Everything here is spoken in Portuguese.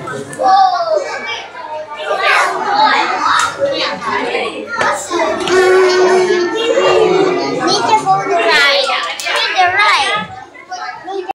Oh.